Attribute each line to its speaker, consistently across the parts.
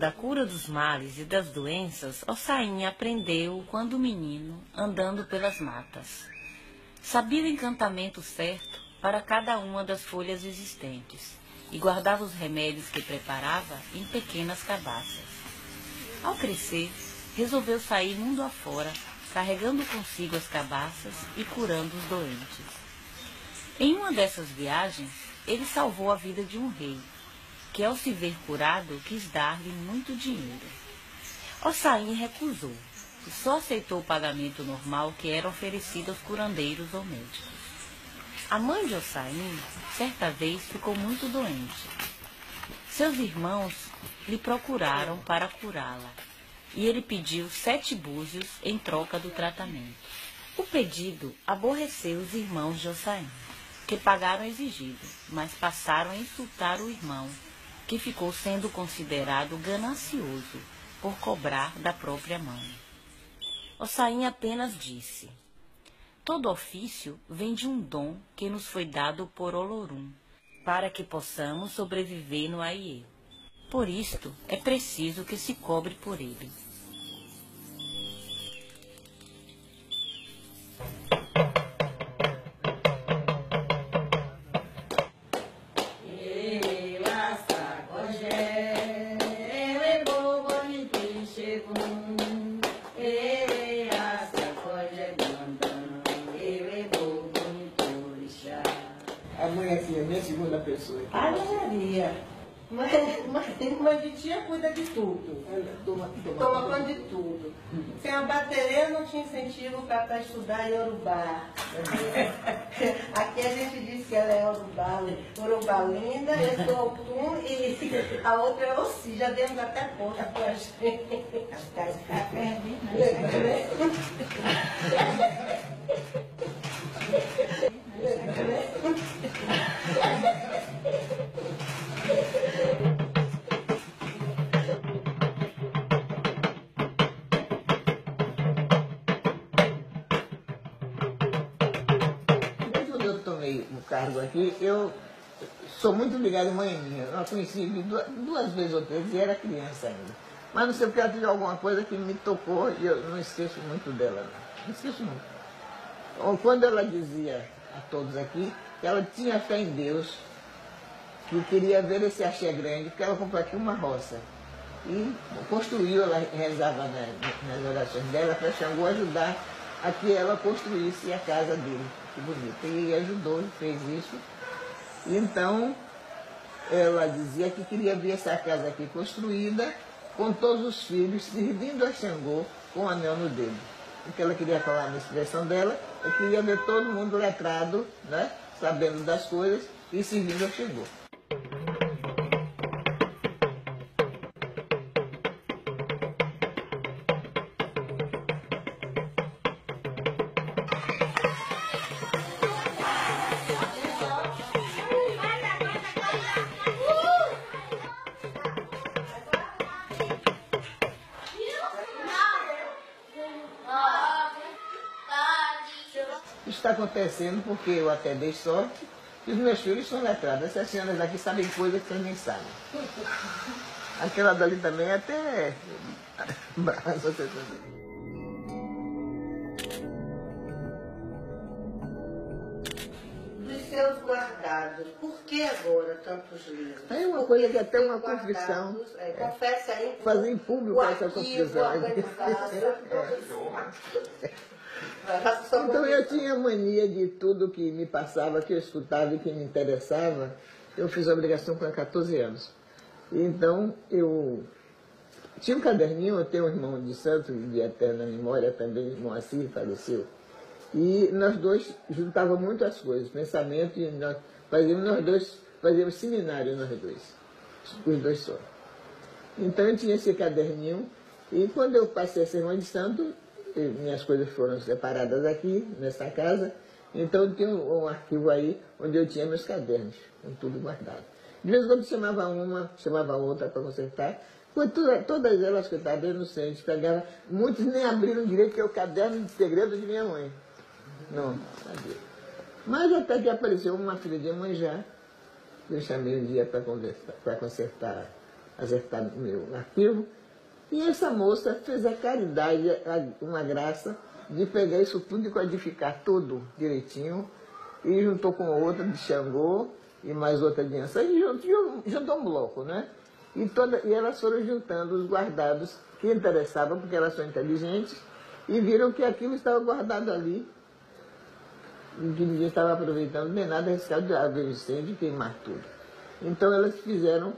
Speaker 1: da cura dos males e das doenças Ossain aprendeu quando menino, andando pelas matas. Sabia o encantamento certo para cada uma das folhas existentes e guardava os remédios que preparava em pequenas cabaças. Ao crescer, resolveu sair mundo afora, carregando consigo as cabaças e curando os doentes. Em uma dessas viagens, ele salvou a vida de um rei, que ao se ver curado quis dar-lhe muito dinheiro. Ossain recusou e só aceitou o pagamento normal que era oferecido aos curandeiros ou médicos. A mãe de Ossain, certa vez, ficou muito doente. Seus irmãos lhe procuraram para curá-la e ele pediu sete búzios em troca do tratamento. O pedido aborreceu os irmãos de Ossain, que pagaram exigido, mas passaram a insultar o irmão, que ficou sendo considerado ganancioso por cobrar da própria mãe. Ossain apenas disse: Todo ofício vem de um dom que nos foi dado por Olorum, para que possamos sobreviver no Aie. Por isto, é preciso que se cobre por ele.
Speaker 2: Toma,
Speaker 3: conta de tudo. Sem a bateria não tinha incentivo para estudar Yorubá. Aqui a gente diz que ela é Yorubá, Yorubá linda, eu sou Otum e a outra é Ossi. Já demos até conta pra gente.
Speaker 2: Desde aqui, eu sou muito ligado à mãe minha. Eu a conheci duas, duas vezes ou três e era criança ainda. Mas não sei porque ela teve alguma coisa que me tocou e eu não esqueço muito dela. Não, não esqueço muito. Então, Quando ela dizia a todos aqui que ela tinha fé em Deus, que queria ver esse axé grande, porque ela comprou aqui uma roça. E construiu, ela rezava na- nas orações dela para Xangô ajudar a que ela construísse a casa dele. Que bonita. E ajudou, fez isso. Então, ela dizia que queria ver essa casa aqui construída, com todos os filhos, servindo a Xangô com o anel no dedo. O que ela queria falar na expressão dela, eu queria ver todo mundo letrado, né, sabendo das coisas e servindo a Xangô. Acontecendo porque eu até dei sorte e os meus filhos são letrados. Essas senhoras aqui sabem coisas que vocês nem sabem. Aquela dali também é até brava, você sabe.
Speaker 3: Dos seus guardados, por que agora tantos livros?
Speaker 2: É uma coisa
Speaker 3: que
Speaker 2: que até uma confissão.
Speaker 3: É, confesse aí.
Speaker 2: Fazer em público essa confissão. É. Então eu tinha mania de tudo que me passava, que eu escutava e que me interessava. Eu fiz a obrigação com 14 anos. Então eu tinha um caderninho, eu tenho um irmão de santo, de eterna memória também, Moacir, faleceu. E nós dois juntávamos muito as coisas, pensamento, e nós fazíamos, nós dois, fazíamos seminário nós dois, os dois só. Então eu tinha esse caderninho, e quando eu passei a ser irmão de santo, minhas coisas foram separadas aqui, nessa casa, então tinha um, um arquivo aí onde eu tinha meus cadernos, com tudo guardado. De vez em quando chamava uma, chamava outra para consertar, foi tudo, todas elas que eu estava inocente, pegava, muitos nem abriram direito, que é o caderno de segredos de minha mãe. Não, sabia. Mas até que apareceu uma filha de mãe já, eu chamei um dia para consertar, acertar meu arquivo, e essa moça fez a caridade, uma graça, de pegar isso tudo e codificar tudo direitinho, e juntou com outra de Xangô, e mais outra de e juntou, juntou um bloco, né? E, toda, e elas foram juntando os guardados que interessavam, porque elas são inteligentes, e viram que aquilo estava guardado ali, e que ninguém estava aproveitando nem nada, arriscado de haver incêndio e queimar tudo. Então elas fizeram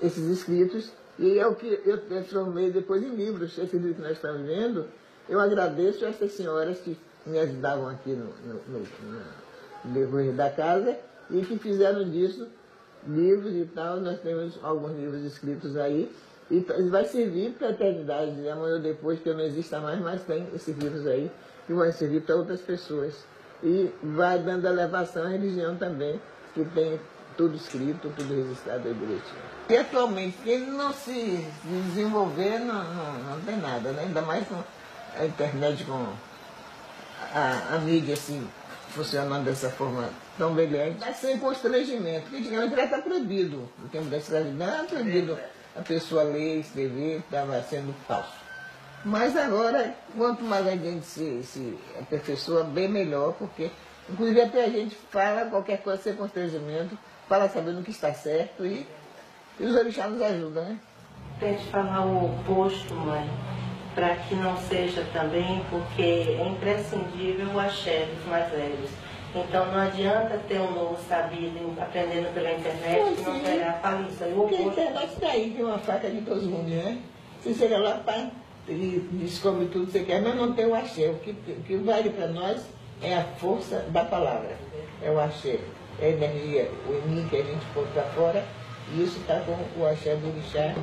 Speaker 2: esses escritos, e é o que eu transformei depois em livros. Esse livro que nós estamos vendo, eu agradeço a essas senhoras que me ajudavam aqui no, no, no, no da casa e que fizeram disso livros e tal, nós temos alguns livros escritos aí, e vai servir para a eternidade, né? amanhã ou depois que eu não exista mais, mas tem esses livros aí, que vão servir para outras pessoas. E vai dando elevação à religião também, que tem tudo escrito, tudo registrado aí direitinho. E atualmente, quem não se desenvolver, não, não, não tem nada, né? ainda mais com a internet, com a, a mídia assim, funcionando dessa forma tão brilhante, mas sem constrangimento, porque antigamente já está proibido. No tempo da escravidão era proibido a pessoa ler, escrever, estava sendo falso. Mas agora, quanto mais a gente se, se aperfeiçoa, bem melhor, porque inclusive até a gente fala qualquer coisa sem constrangimento, fala sabendo que está certo e, e os orixás nos ajudam, né?
Speaker 3: Tente falar o oposto, mãe para que não seja também, porque é imprescindível o axé dos mais velhos. Então não adianta ter um novo sabido aprendendo pela internet que não terá falência.
Speaker 2: Porque a internet está aí, tem uma faca de todos os mundos, né? Você chega lá, pá, e descobre tudo que você quer, mas não tem o axé. O que, o que vale para nós é a força da palavra, é o axé, é a energia, o enim que a gente põe para fora, e isso está com o axé do orixá.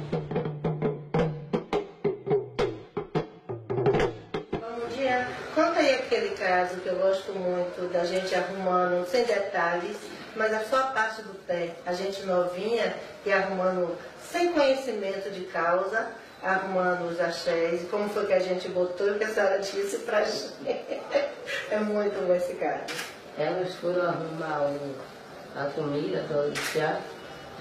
Speaker 3: caso que eu gosto muito da gente arrumando, sem detalhes, mas a só parte do pé, a gente novinha e arrumando sem conhecimento de causa, arrumando os axés, como foi que a gente botou e o que a senhora disse pra gente. É muito bom esse caso.
Speaker 4: Elas foram arrumar o, a comida do orixá,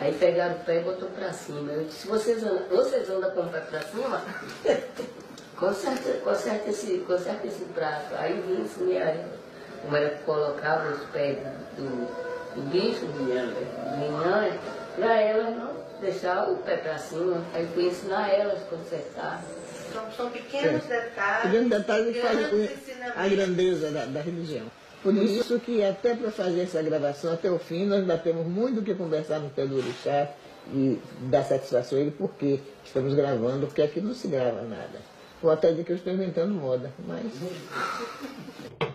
Speaker 4: aí pegaram o pé e botou pra cima. Eu disse, vocês andam, vocês andam com o pé pra cima? conserta, conserta, esse, conserta esse prato. Aí vim ensinar ela como era que colocava os pés do, do bicho, do minhanha, para ela não deixar o pé para cima. Aí fui ensinar elas a consertar.
Speaker 3: São, são pequenos é. detalhes.
Speaker 2: Pequenos detalhes que fazem a grandeza da, da religião. Por isso que até para fazer essa gravação, até o fim, nós ainda temos muito o que conversar no pé do orixá e dar satisfação a ele, porque estamos gravando, porque aqui não se grava nada. Vou até dizer que eu estou inventando moda, mas.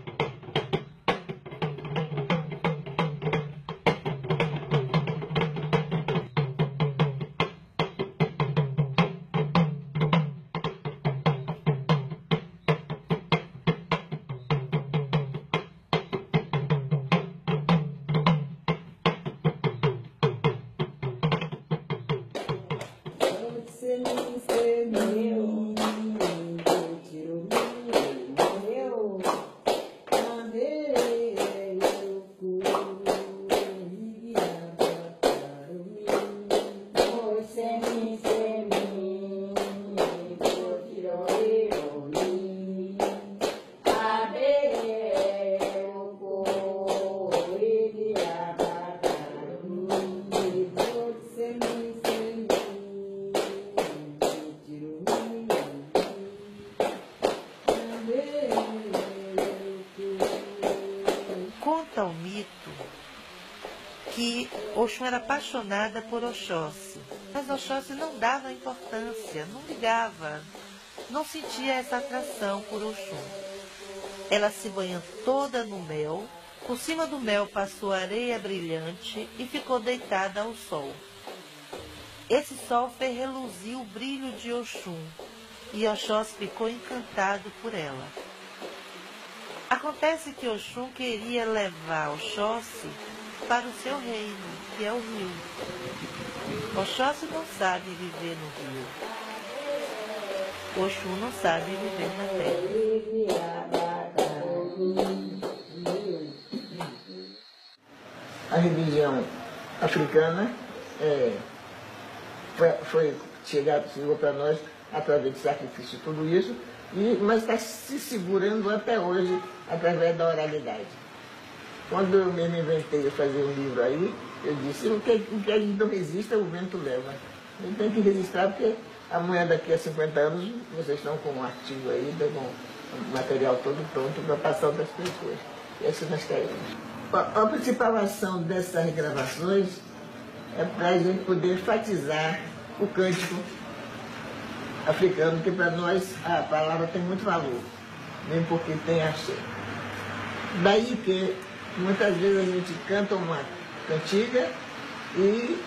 Speaker 3: Oxum era apaixonada por Oxóssi. Mas Oxóssi não dava importância, não ligava, não sentia essa atração por Oxum. Ela se banhou toda no mel, por cima do mel passou areia brilhante e ficou deitada ao sol. Esse sol fez reluzir o brilho de Oxum e Oxóssi ficou encantado por ela. Acontece que Oxum queria levar Oxóssi para o seu reino, que é o rio. Oxóssi não sabe viver no rio. Oxum não sabe viver na terra.
Speaker 2: A religião africana é, foi, foi chegado, chegou para nós através de sacrifício, tudo isso, e, mas está se segurando até hoje através da oralidade. Quando eu mesmo inventei de fazer um livro aí, eu disse, o que, o que a gente não resiste, o vento leva. Gente tem que registrar porque amanhã, daqui a 50 anos, vocês estão com um artigo aí, com o material todo pronto para passar outras pessoas. E é assim nós queremos. A, a principal ação dessas regravações é para a gente poder enfatizar o cântico africano, que para nós a palavra tem muito valor, mesmo porque tem axé. Daí que muitas vezes a gente canta uma cantiga e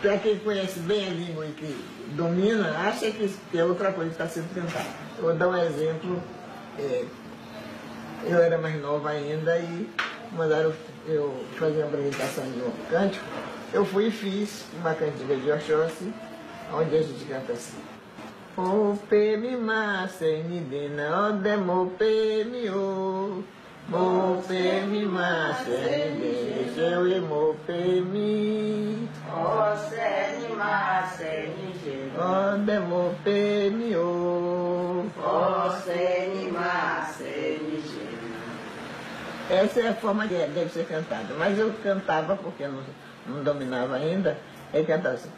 Speaker 2: para quem conhece bem a língua e que domina, acha que é outra coisa que está sendo cantada. Vou dar um exemplo. É, eu era mais nova ainda e mandaram eu fazer uma apresentação de um cântico. Eu fui e fiz uma cantiga de Oxóssi, onde a gente canta assim. O pe mi ma se mi dina o demo pe mi o Mo pe mi ma se mi se we mo pe mi
Speaker 4: O se ni ma se ni je.
Speaker 2: o demo pe mi o
Speaker 4: O se ni ma se ni je.
Speaker 2: Essa é a forma que deve ser cantada. Mas eu cantava, porque não, não dominava ainda, eu cantava assim.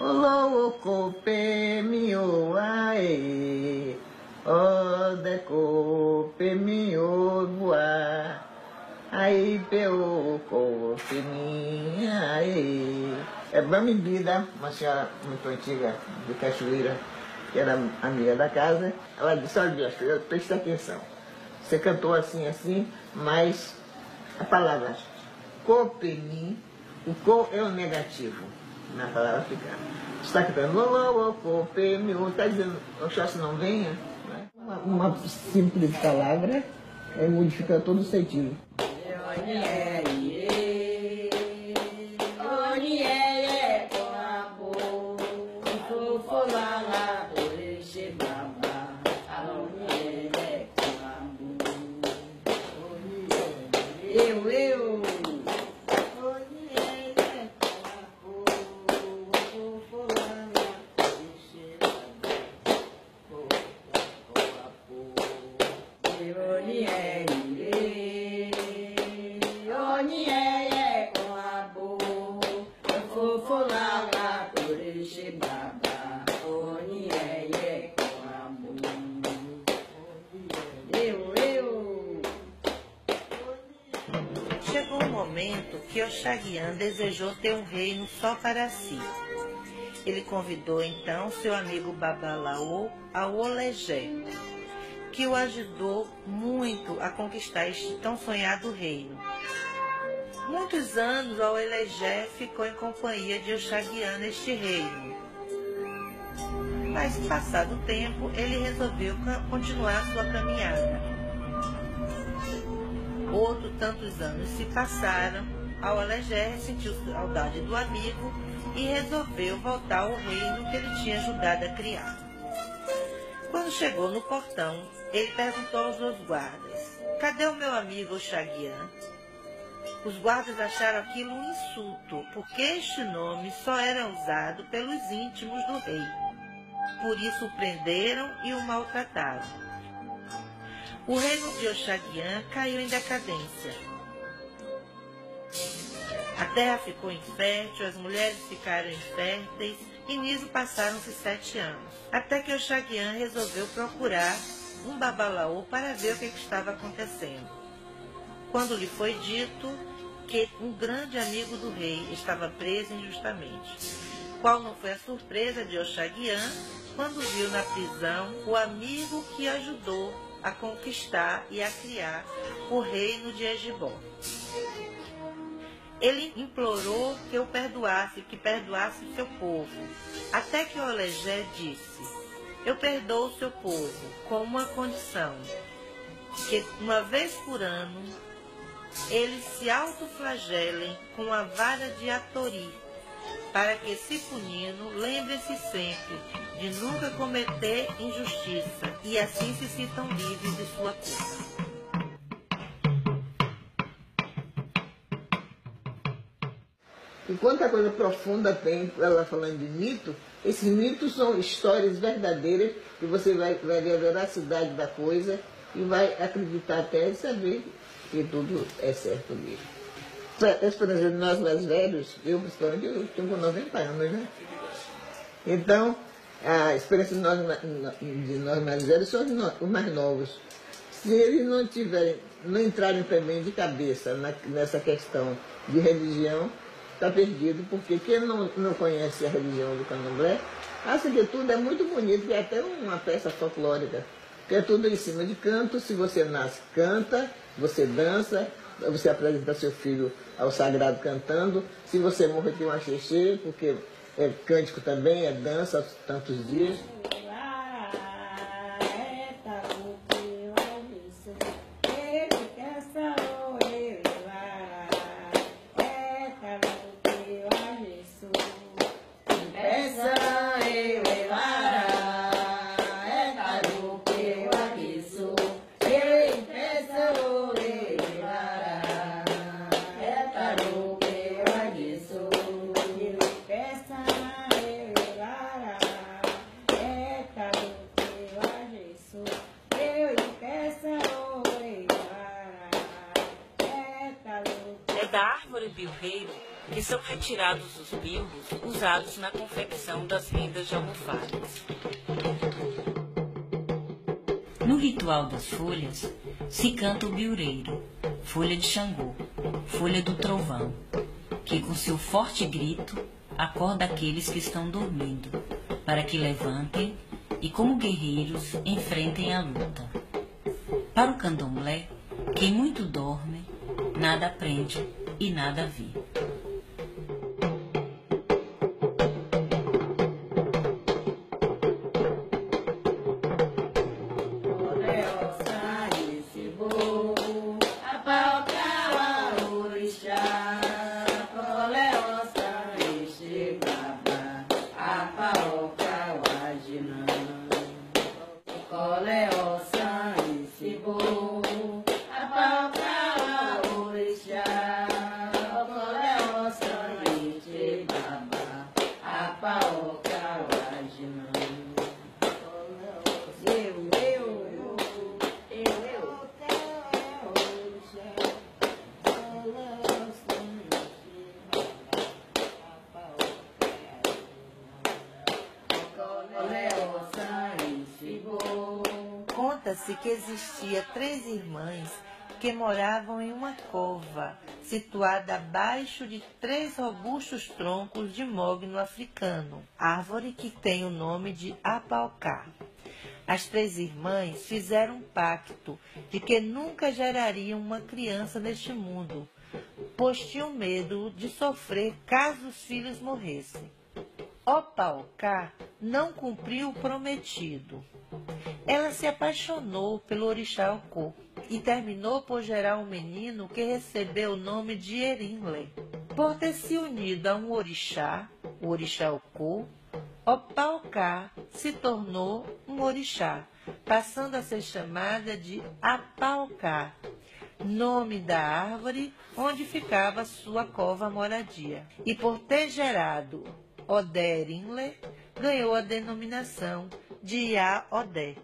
Speaker 2: Olo ko pe mi o ae, o de ko pe mi o bua, aí pe o ko pe mi ae. É Bamibida, uma senhora muito antiga de Cachoeira, que era amiga da casa, ela disse, olha, minha presta atenção. Você cantou assim, assim, mas a palavra copeni, o co é o negativo na palavra africana. Está cantando está dizendo, Oxóssi não venha. Uma, uma simples palavra é, modifica todo o sentido.
Speaker 3: Oxaguian desejou ter um reino só para si. Ele convidou então seu amigo Babalaô ao Olegé, que o ajudou muito a conquistar este tão sonhado reino. Muitos anos o Olegé ficou em companhia de Oxaguian neste reino. Mas, passado o tempo, ele resolveu continuar sua caminhada. Outro tantos anos se passaram, ao Alegé sentiu saudade do amigo e resolveu voltar ao reino que ele tinha ajudado a criar. Quando chegou no portão, ele perguntou aos dois guardas: Cadê o meu amigo Oxaguian? Os guardas acharam aquilo um insulto, porque este nome só era usado pelos íntimos do rei. Por isso o prenderam e o maltrataram. O reino de Oxaguian caiu em decadência. A terra ficou infértil, as mulheres ficaram inférteis e nisso passaram-se sete anos. Até que Oxaguian resolveu procurar um babalaô para ver o que, que estava acontecendo. Quando lhe foi dito, que um grande amigo do rei estava preso injustamente. Qual não foi a surpresa de Oxaguian quando viu na prisão o amigo que ajudou a conquistar e a criar o reino de Egibó. Ele implorou que eu perdoasse, que perdoasse o seu povo, até que Olegé disse: Eu perdoo o seu povo com uma condição, que uma vez por ano eles se autoflagelem com a vara de Atori, para que, se punindo, lembre-se sempre de nunca cometer injustiça e assim se sintam livres de sua culpa.
Speaker 2: E quanta coisa profunda tem ela falando de mito, esses mitos são histórias verdadeiras que você vai, vai ver a veracidade da coisa e vai acreditar até saber que tudo é certo mesmo. A experiência de nós mais velhos, eu principalmente, eu tenho com 90 anos, né? Então, a experiência de nós, de nós mais velhos são os mais novos. Se eles não tiverem, não entrarem também de cabeça na, nessa questão de religião, está perdido, porque quem não, não conhece a religião do candomblé, acha que tudo é muito bonito, que é até uma peça folclórica, que é tudo em cima de canto, se você nasce, canta, você dança, você apresenta seu filho ao sagrado cantando, se você morre tem uma xexê, porque é cântico também, é dança tantos dias.
Speaker 1: São retirados os bilros usados na confecção das rendas de almofadas. No ritual das folhas, se canta o biureiro, folha de Xangô, folha do trovão, que com seu forte grito acorda aqueles que estão dormindo, para que levantem e, como guerreiros, enfrentem a luta. Para o candomblé, quem muito dorme, nada aprende e nada vê.
Speaker 3: Que existia três irmãs que moravam em uma cova situada abaixo de três robustos troncos de mogno africano, árvore que tem o nome de apaucá. As três irmãs fizeram um pacto de que nunca gerariam uma criança neste mundo, pois tinham medo de sofrer caso os filhos morressem. Opaucá não cumpriu o prometido. Ela se apaixonou pelo orixá Ocô e terminou por gerar um menino que recebeu o nome de Erinle. Por ter se unido a um orixá, o orixá Ocô, Opaucá se tornou um orixá, passando a ser chamada de Apaucá, nome da árvore onde ficava sua cova moradia. E por ter gerado Oderinle ganhou a denominação de Ia-Odé.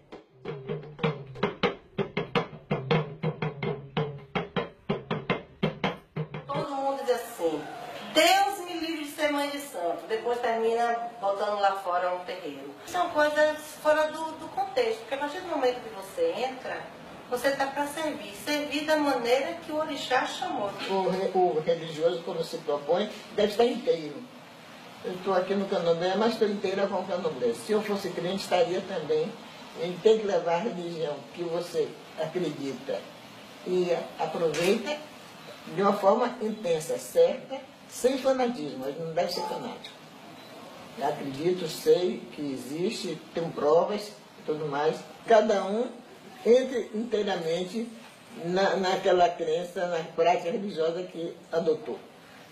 Speaker 3: Todo mundo diz assim, Deus me livre de ser mãe de santo. Depois termina botando lá fora um terreiro. São coisas fora do, do contexto, porque a partir do momento que você entra
Speaker 5: Você está para servir. Servir da maneira que o orixá chamou.
Speaker 2: O, o religioso, quando se propõe, deve estar inteiro. Eu estou aqui no candomblé, mas estou inteira com o candomblé. Se eu fosse crente, estaria também em ter que levar a religião que você acredita e aproveita de uma forma intensa, certa, sem fanatismo, mas não deve ser fanático. Eu acredito, sei que existe, tenho provas e tudo mais. Cada um entre inteiramente na, naquela crença, na prática religiosa que adotou.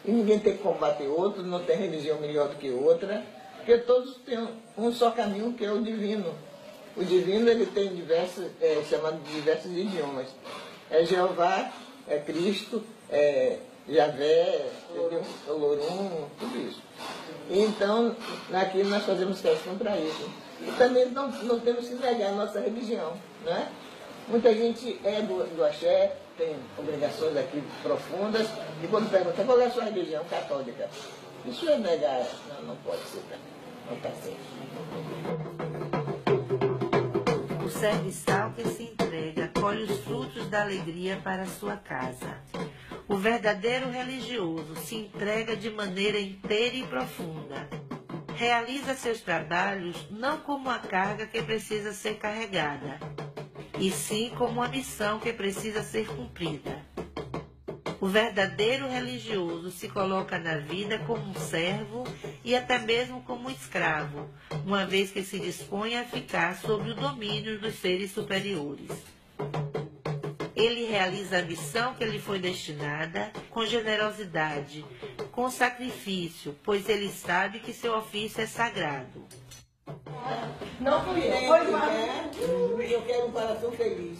Speaker 2: E ninguém tem que combater outro, não tem religião melhor do que outra, porque todos têm um só caminho que é o divino. O divino ele tem diversos, é, chamado de diversos idiomas. É Jeová, é Cristo, é Javé, é Lorum, tudo isso. Então, aqui nós fazemos questão para isso. E também não, não temos que negar a nossa religião. Né? Muita gente é do, do axé, tem obrigações aqui profundas, e quando pergunta qual é a sua religião católica, isso é negar, não, não pode ser, não está certo.
Speaker 3: O serviçal que se entrega colhe os frutos da alegria para a sua casa. O verdadeiro religioso se entrega de maneira inteira e profunda. Realiza seus trabalhos não como uma carga que precisa ser carregada, e sim como uma missão que precisa ser cumprida. O verdadeiro religioso se coloca na vida como um servo e até mesmo como um escravo, uma vez que se dispõe a ficar sob o domínio dos seres superiores. Ele realiza a missão que lhe foi destinada com generosidade, com sacrifício, pois ele sabe que seu ofício é sagrado.
Speaker 2: Não fui eu, foi né? Eu quero um coração feliz.